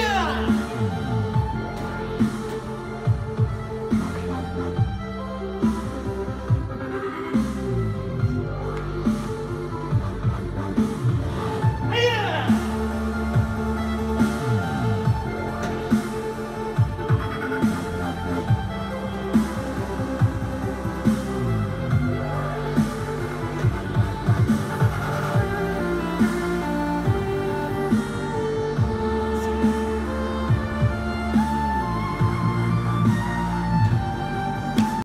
아.